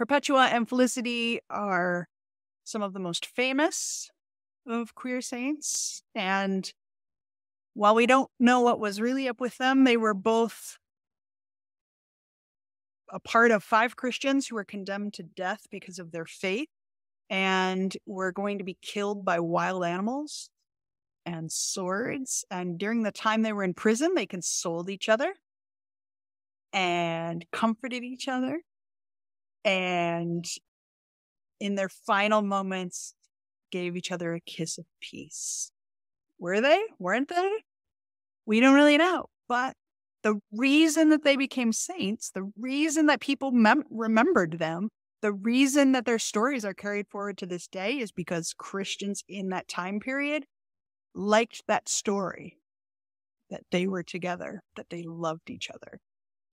Perpetua and Felicity are some of the most famous of queer saints. And while we don't know what was really up with them, they were both a part of five Christians who were condemned to death because of their faith and were going to be killed by wild animals and swords. And during the time they were in prison, they consoled each other and comforted each other. And in their final moments, gave each other a kiss of peace. Were they? Weren't they? We don't really know. But the reason that they became saints, the reason that people mem- remembered them, the reason that their stories are carried forward to this day is because Christians in that time period liked that story that they were together, that they loved each other.